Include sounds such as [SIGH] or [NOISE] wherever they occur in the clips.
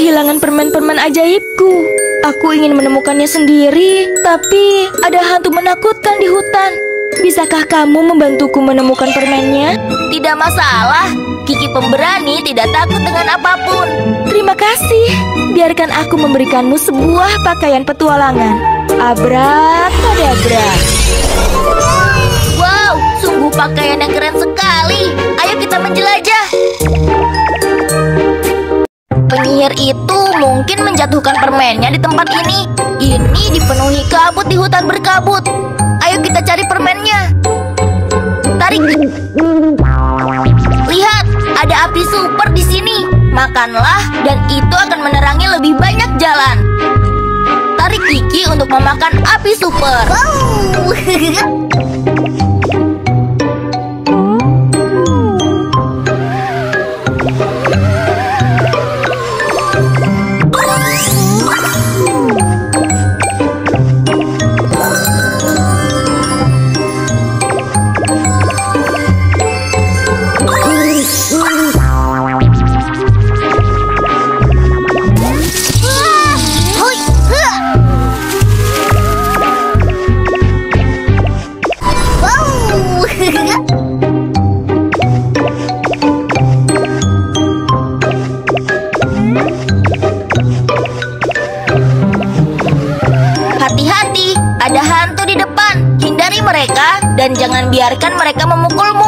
kehilangan permen-permen ajaibku. Aku ingin menemukannya sendiri, tapi ada hantu menakutkan di hutan. Bisakah kamu membantuku menemukan permennya? Tidak masalah. Kiki pemberani tidak takut dengan apa pun. Terima kasih. Biarkan aku memberikanmu sebuah pakaian petualangan. Abrakadabra. Wow, sungguh pakaian yang keren sekali. Ayo kita menjelajah. Penyihir itu mungkin menjatuhkan permennya di tempat ini. Ini dipenuhi kabut di hutan berkabut. Ayo kita cari permennya. Tarik. Lihat, ada api super di sini. Makanlah dan itu akan menerangi lebih banyak jalan. Tarik Kiki untuk memakan api super. Hui, [LAUGHS] dan jangan biarkan mereka memukulmu.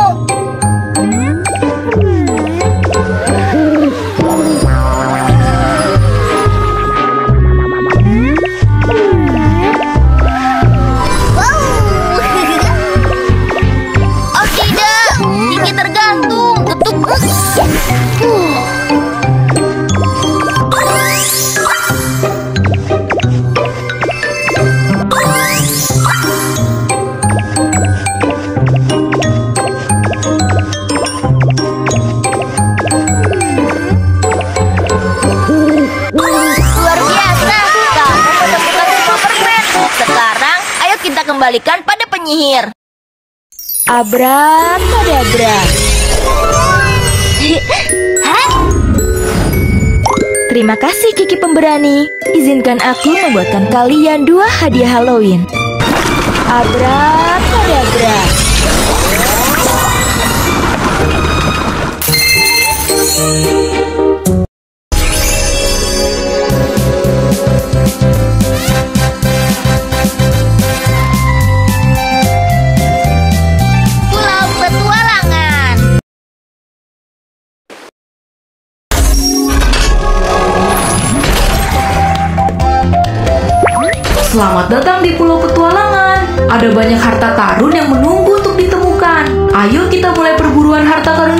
Penyihir. Abrakadabra. [LAUGHS] Terima kasih Kiki pemberani. Izinkan aku membuatkan kalian dua hadiah Halloween. Abrakadabra. Pulau datang di Pulau Petualangan. Ada banyak harta karun yang menunggu untuk ditemukan. Ayo kita mulai perburuan harta karun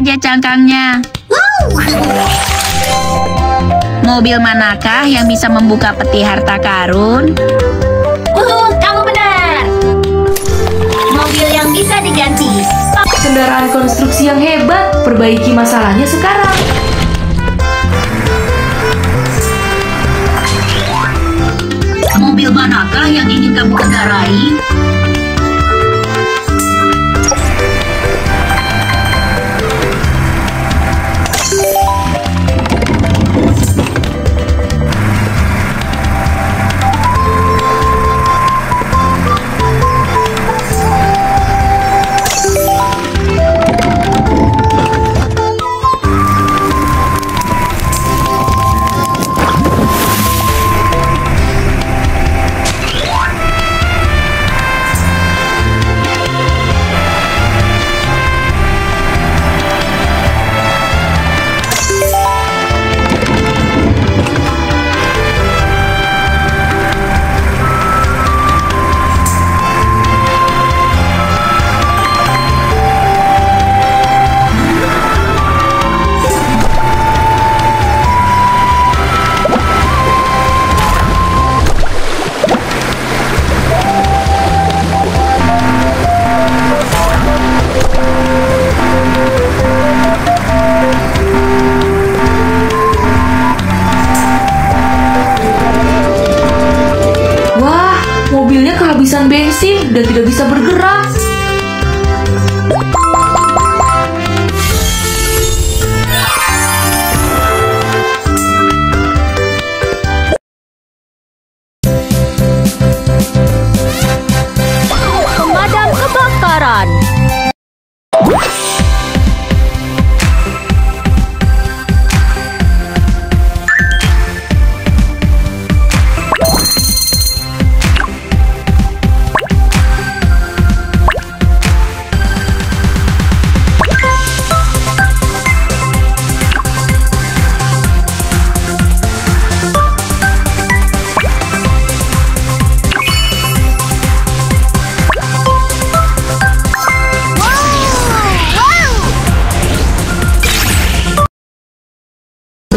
aja cangkangnya. Mobil manakah yang bisa membuka peti harta karun? Uhuh, kamu benar. Mobil yang bisa diganti. Kendaraan konstruksi yang hebat, perbaiki masalahnya sekarang. Mobil manakah yang ingin kamu kendarai?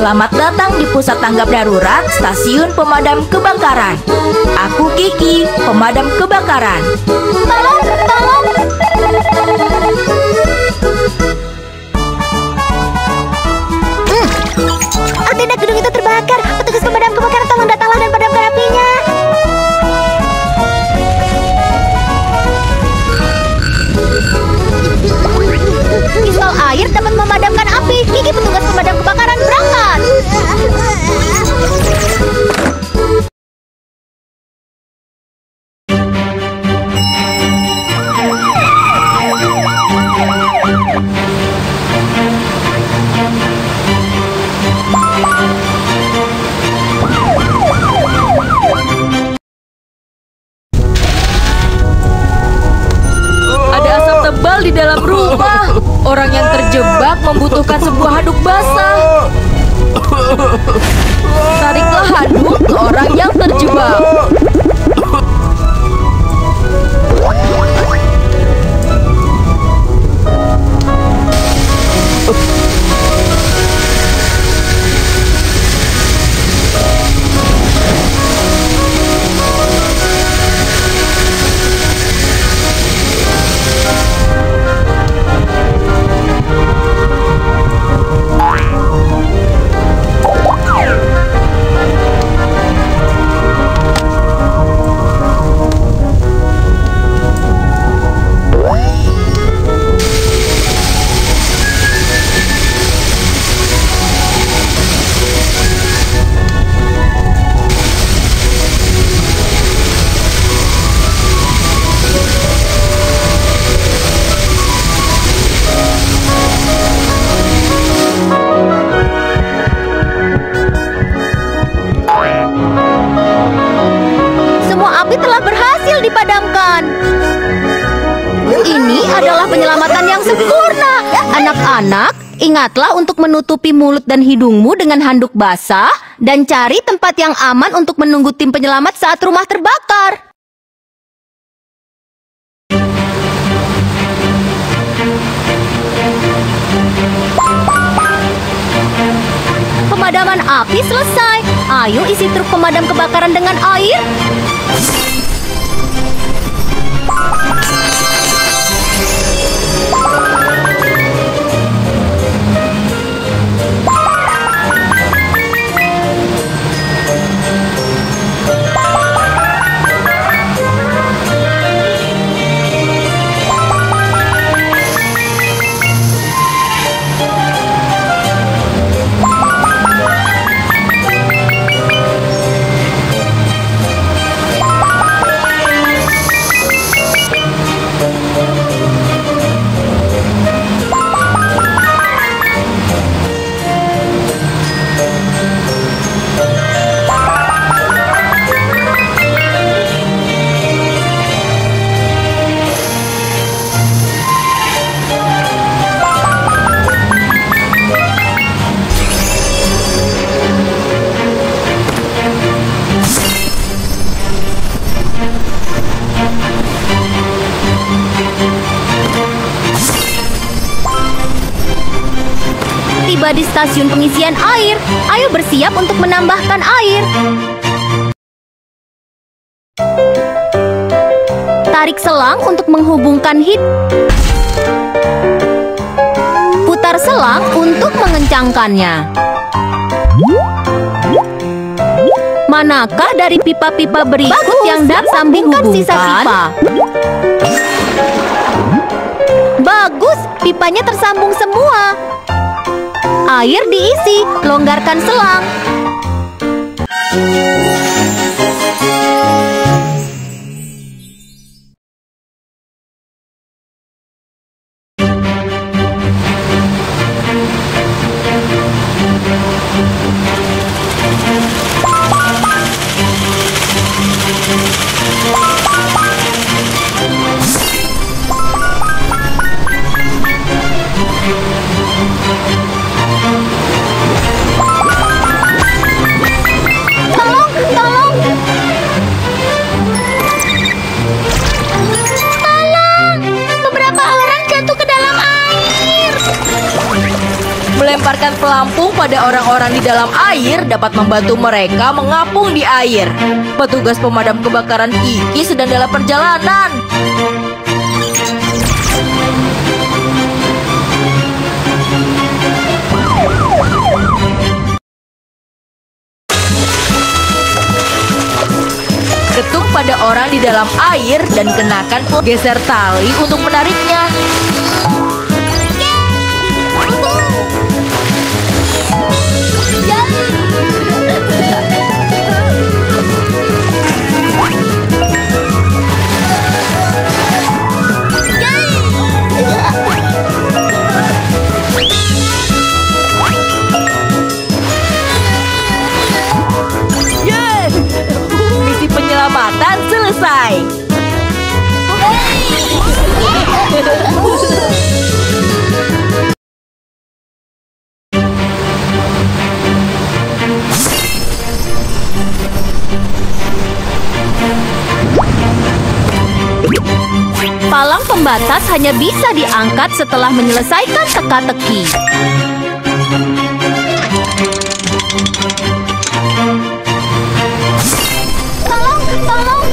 Selamat datang di pusat tanggap darurat stasiun pemadam kebakaran. Aku Kiki, pemadam kebakaran. Tolong, tolong. Hmm. Oh tidak, gedung itu terbakar. Petugas pemadam kebakaran tolong datanglah dan padamkan apinya. Pistol air dapat memadamkan api. Kiki petugas dan hidungmu dengan handuk basah dan cari tempat yang aman untuk menunggu tim penyelamat saat rumah terbakar. Pemadaman api selesai. Ayo isi truk pemadam kebakaran dengan air. Tiba di stasiun pengisian air. Ayo bersiap untuk menambahkan air. Tarik selang untuk menghubungkan hid. Putar selang untuk mengencangkannya. Manakah dari pipa-pipa berikut yang dapat sambungkan sisa pipa? Bagus, pipanya tersambung semua. Air diisi, longgarkan selang. Melemparkan pelampung pada orang-orang di dalam air dapat membantu mereka mengapung di air. Petugas pemadam kebakaran Kiki sedang dalam perjalanan. Ketuk pada orang di dalam air dan kenakan geser tali untuk menariknya. Pembatas hanya bisa diangkat setelah menyelesaikan teka-teki. Tolong, tolong!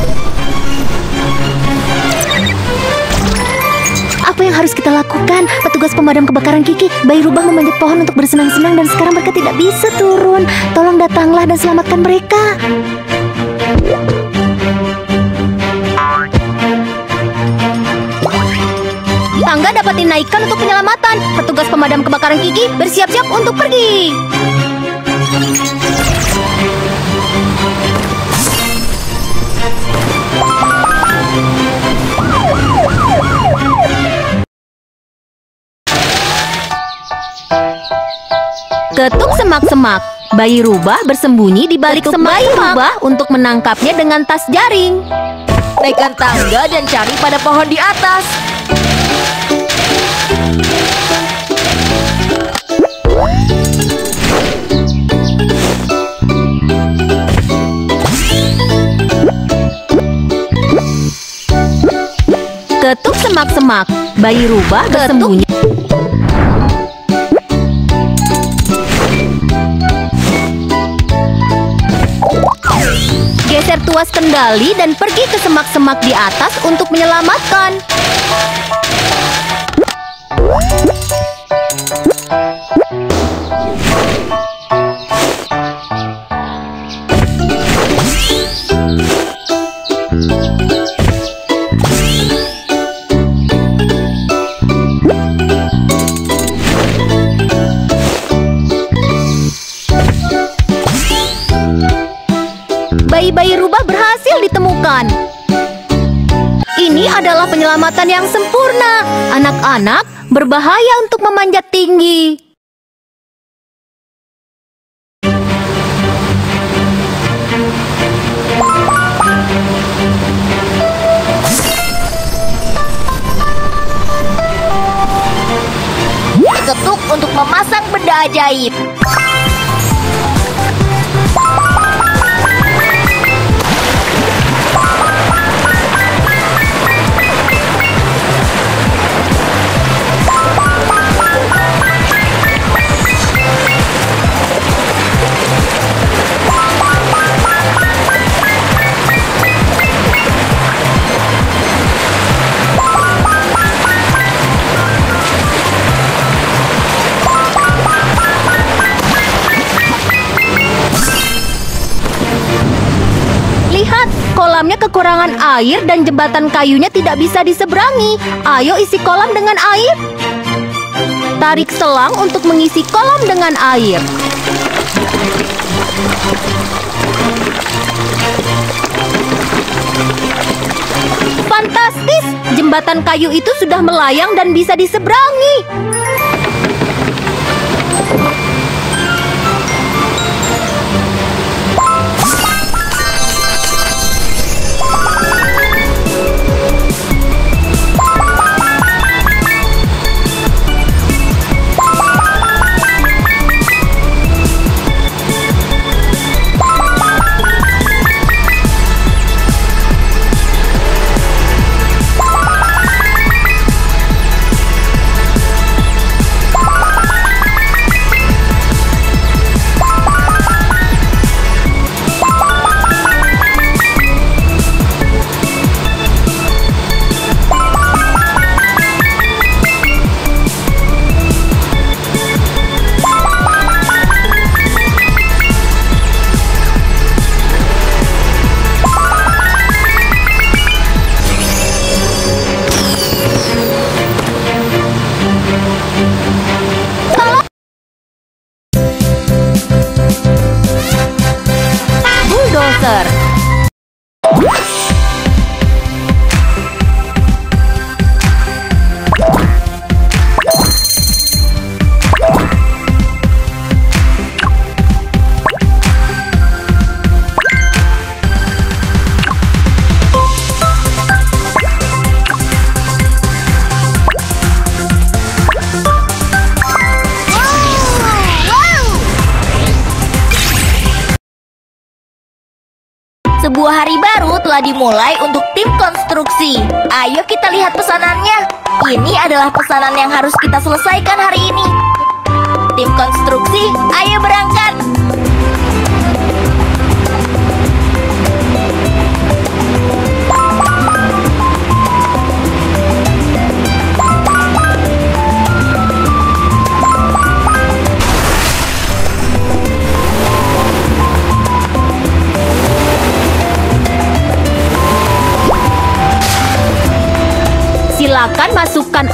Apa yang harus kita lakukan? Petugas pemadam kebakaran Kiki, bayi rubah memanjat pohon untuk bersenang-senang dan sekarang mereka tidak bisa turun. Tolong datanglah dan selamatkan mereka. Dapat dinaikkan untuk penyelamatan. Petugas pemadam kebakaran Kiki bersiap-siap untuk pergi. Ketuk semak-semak. Bayi rubah bersembunyi di balik Ketuk semak bayi rubah untuk menangkapnya dengan tas jaring. Naikkan tangga dan cari pada pohon di atas. Ketuk semak-semak. Bayi rubah bersembunyi. Geser tuas kendali dan pergi ke semak-semak di atas untuk menyelamatkan. Penyelamatan yang sempurna. Anak-anak berbahaya untuk memanjat tinggi. Ketuk untuk memasang benda ajaib. Kekurangan air dan jembatan kayunya tidak bisa diseberangi. Ayo isi kolam dengan air. Tarik selang untuk mengisi kolam dengan air. Fantastis! Jembatan kayu itu sudah melayang dan bisa diseberangi. Telah dimulai untuk tim konstruksi. Ayo kita lihat pesanannya. Ini adalah pesanan yang harus kita selesaikan hari ini. Tim konstruksi, ayo berangkat.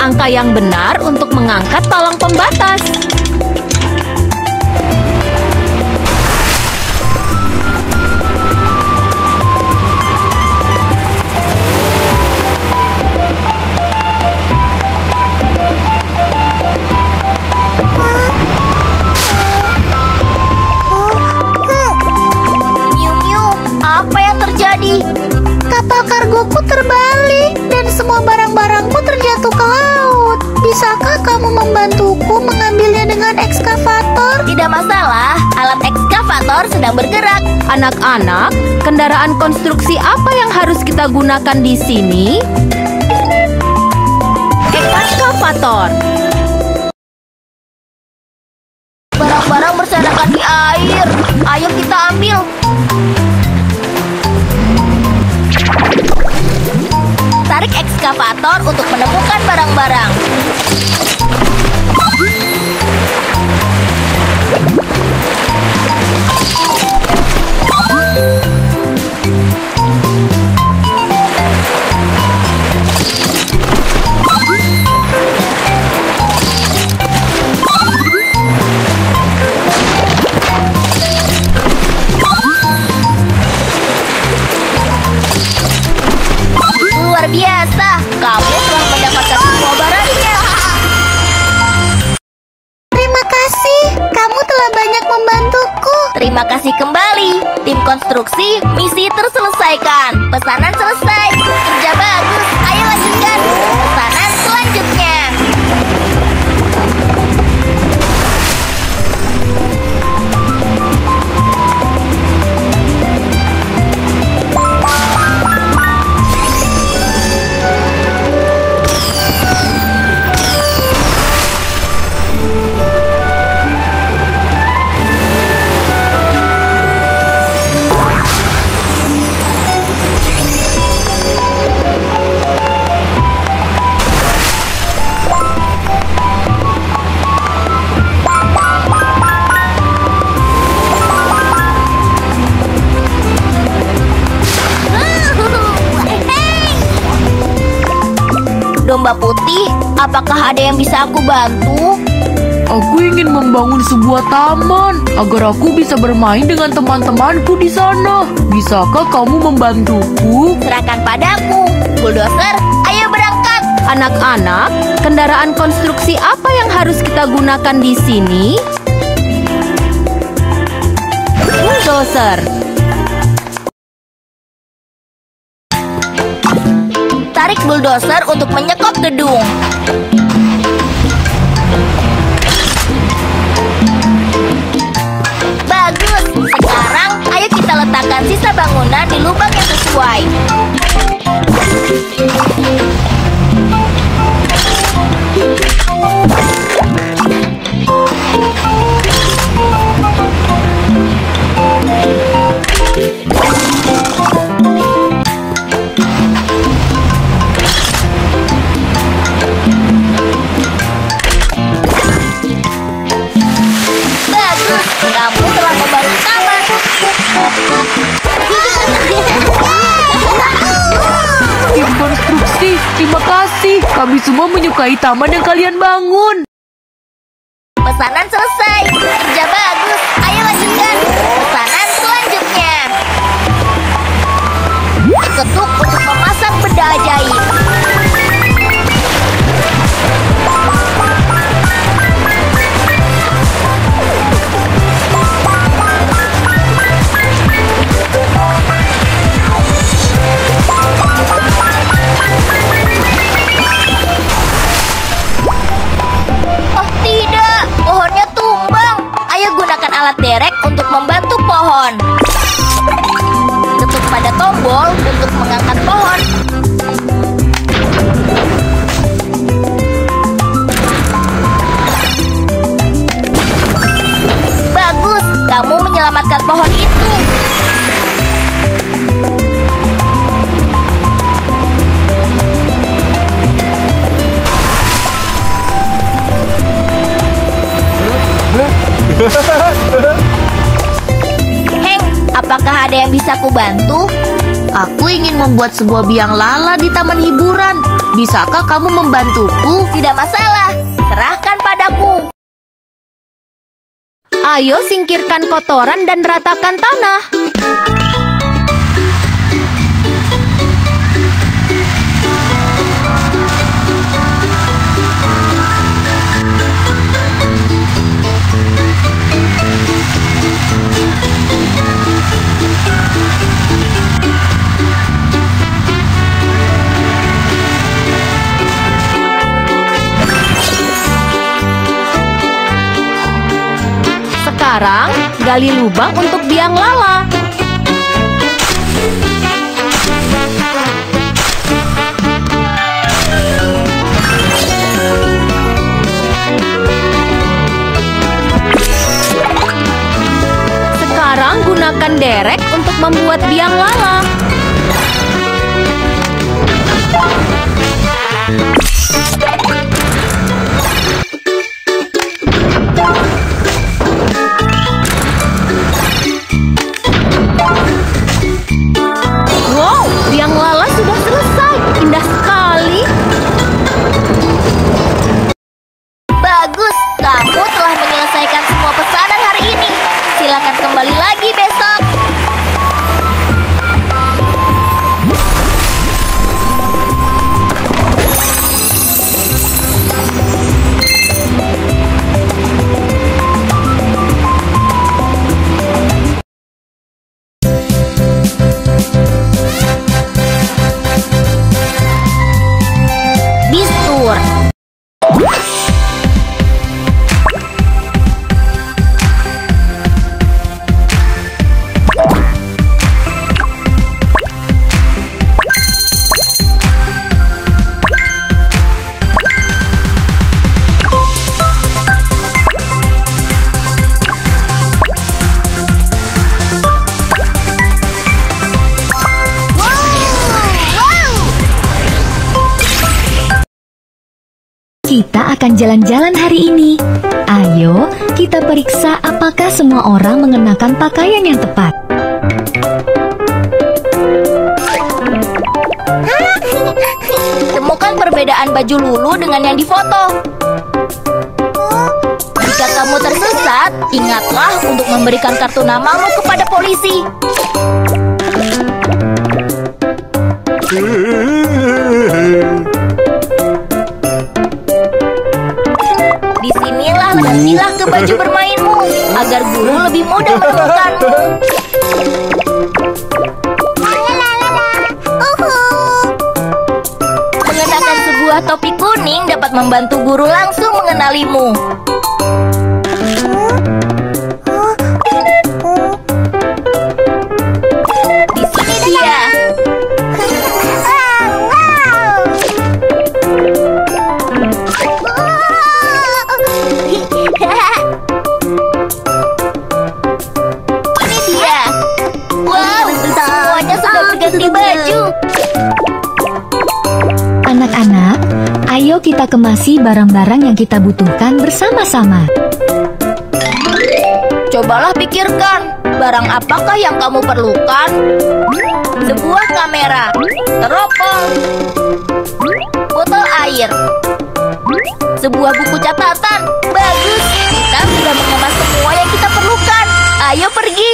Angka yang benar untuk mengangkat palang pembatas. Anak-anak, kendaraan konstruksi apa yang harus kita gunakan di sini? Ekskavator. Barang-barang berserakan di air. Ayo kita ambil. Tarik ekskavator untuk menemukan barang-barang. Apakah ada yang bisa aku bantu? Aku ingin membangun sebuah taman agar aku bisa bermain dengan teman-temanku di sana. Bisakah kamu membantuku? Serahkan padaku. Bulldozer, ayo berangkat. Anak-anak, kendaraan konstruksi apa yang harus kita gunakan di sini? Bulldozer. Bulldozer untuk menyekop gedung. Bagus. Sekarang ayo kita letakkan sisa bangunan di lubang yang sesuai. Semua menyukai taman yang kalian bangun. Pesanan selesai. Kerja bagus. Ayo lanjutkan. Pesanan selanjutnya. Ketuk untuk membantu pohon. Ketuk pada tombol untuk mengangkat pohon. Bagus, kamu menyelamatkan pohon itu. [LAUGHS] Apakah ada yang bisa kubantu? Aku ingin membuat sebuah biang lala di taman hiburan. Bisakah kamu membantuku? Tidak masalah, serahkan padaku. Ayo singkirkan kotoran dan ratakan tanah. Sekarang, gali lubang untuk biang lala. Sekarang gunakan derek untuk membuat biang lala. Akan jalan-jalan hari ini. Ayo, kita periksa apakah semua orang mengenakan pakaian yang tepat. Temukan perbedaan baju Lulu dengan yang difoto. Jika kamu tersesat, ingatlah untuk memberikan kartu namamu kepada polisi. Gantilah ke baju bermainmu agar guru lebih mudah menemukanmu. Mengenakan sebuah topi kuning dapat membantu guru langsung mengenalimu. Kita kemasi barang-barang yang kita butuhkan bersama-sama. Cobalah pikirkan, barang apakah yang kamu perlukan? Sebuah kamera, teropong, botol air, sebuah buku catatan. Bagus, kita sudah mengemas semua yang kita perlukan. Ayo pergi.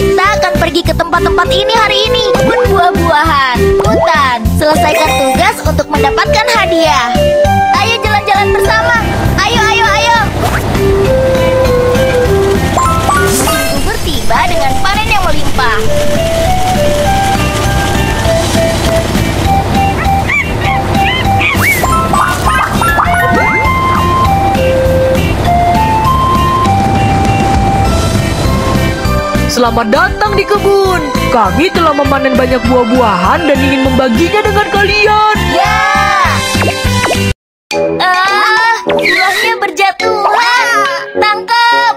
Kita akan pergi ke tempat-tempat ini hari ini. Kebun buah-buahan, hutan. Selesaikan tugas untuk mendapatkan hadiah. Ayo jalan-jalan bersama. Ayo, ayo, ayo. Subur tiba dengan panen yang melimpah. Selamat datang di kebun. Kami telah memanen banyak buah-buahan dan ingin membaginya dengan kalian. Ya. Yeah! Ah, buahnya berjatuhan. Tangkap.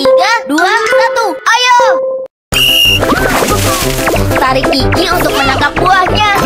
Tiga, dua, satu. Ayo. Tarik gigi untuk menangkap buahnya.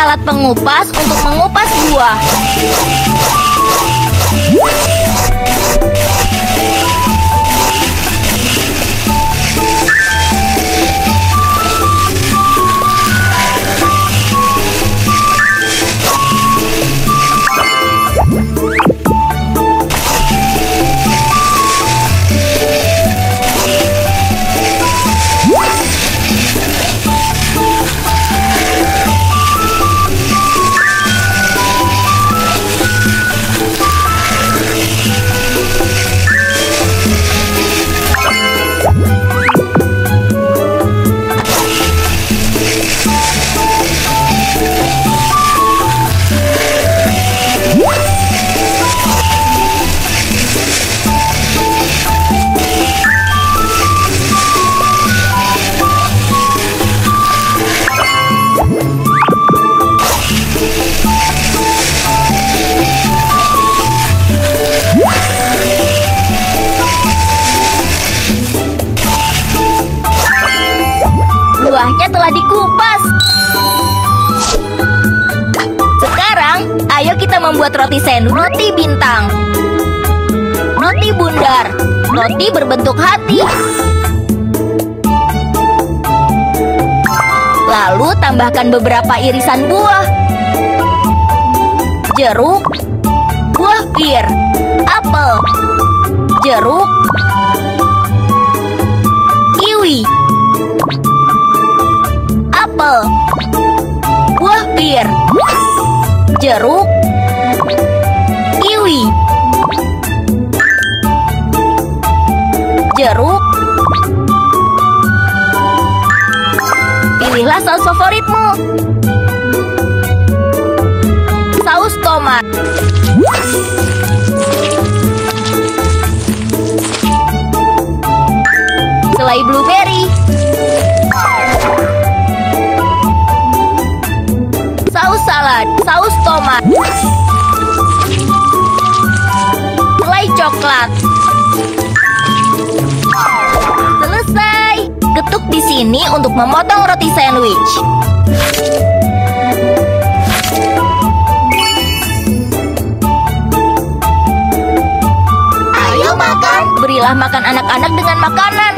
Alat pengupas untuk mengupas buah. Tambahkan beberapa irisan buah. Jeruk, buah pir, apel, jeruk, kiwi, apel, buah pir, jeruk, kiwi, jeruk. Pilihlah saus favoritmu. Saus tomat. Selai blueberry. Saus salad, saus tomat. Selai coklat. Selesai. Ketuk di sini untuk memotong roti sandwich. Ayo makan. Berilah makan anak-anak dengan makanan.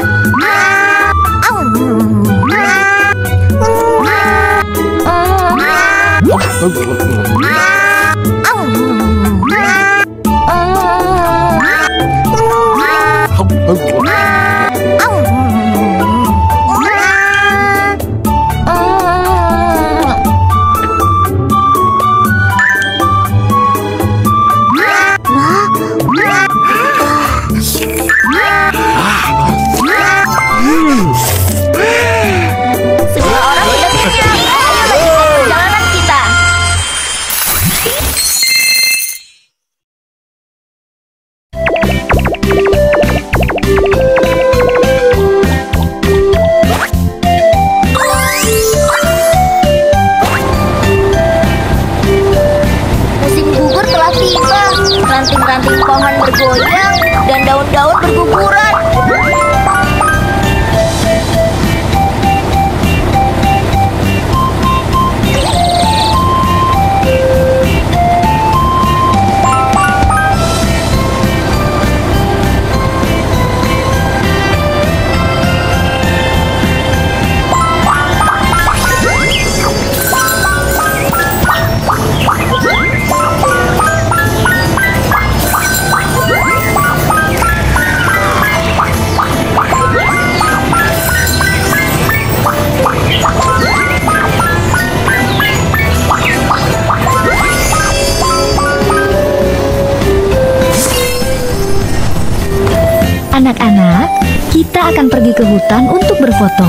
Berfoto.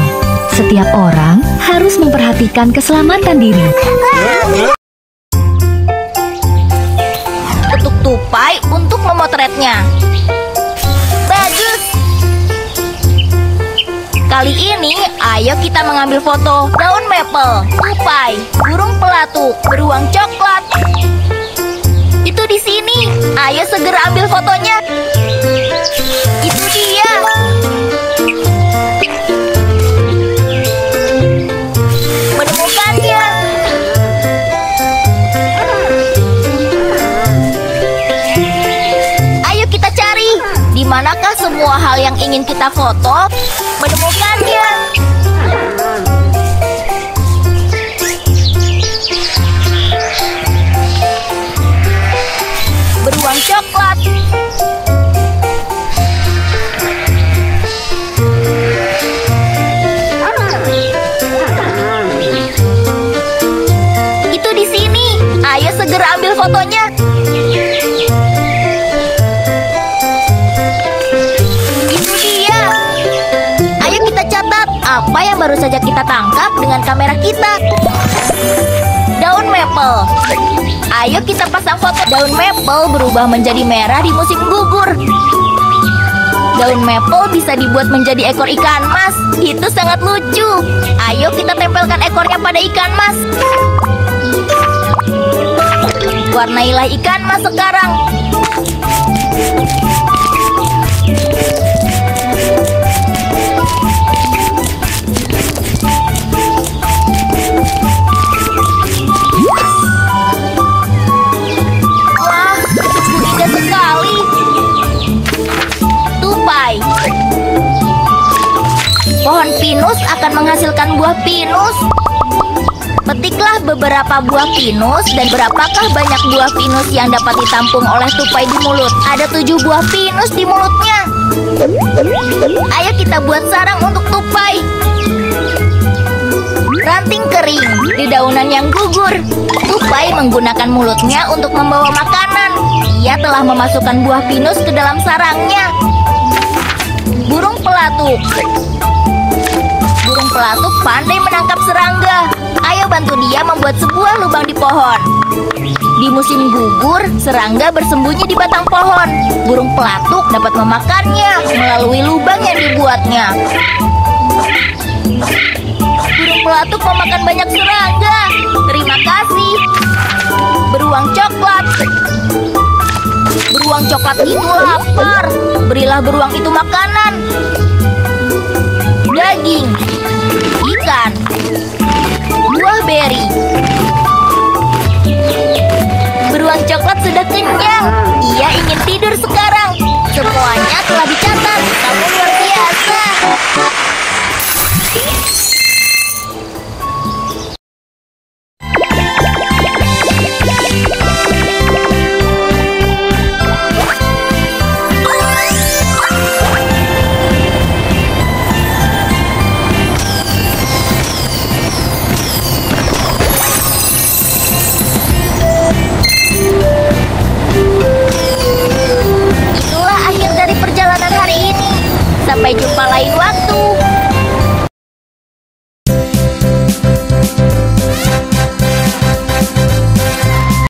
Setiap orang harus memperhatikan keselamatan diri. Ketuk tupai untuk memotretnya. Bagus. Kali ini, ayo kita mengambil foto daun maple, tupai, burung pelatuk, beruang coklat. Itu di sini. Ayo segera ambil fotonya. Itu dia. Semua hal yang ingin kita foto? Menemukannya. Beruang coklat. Baru saja kita tangkap dengan kamera kita. Daun maple. Ayo kita pasang foto daun maple berubah menjadi merah di musim gugur. Daun maple bisa dibuat menjadi ekor ikan mas. Itu sangat lucu. Ayo kita tempelkan ekornya pada ikan mas. Warnailah ikan mas sekarang. Pinus akan menghasilkan buah pinus. Petiklah beberapa buah pinus dan berapakah banyak buah pinus yang dapat ditampung oleh tupai di mulut? Ada tujuh buah pinus di mulutnya. Ayo kita buat sarang untuk tupai. Ranting kering di daunan yang gugur. Tupai menggunakan mulutnya untuk membawa makanan. Ia telah memasukkan buah pinus ke dalam sarangnya. Burung pelatuk. Pelatuk pandai menangkap serangga. Ayo bantu dia membuat sebuah lubang di pohon. Di musim gugur, serangga bersembunyi di batang pohon. Burung pelatuk dapat memakannya melalui lubang yang dibuatnya. Burung pelatuk memakan banyak serangga. Terima kasih. Beruang coklat. Beruang coklat itu lapar. Berilah beruang itu makanan daging, ikan, buah beri. Beruang coklat sudah kenyang. Ia ingin tidur sekarang. Semuanya telah dicatat. Kamu luar biasa.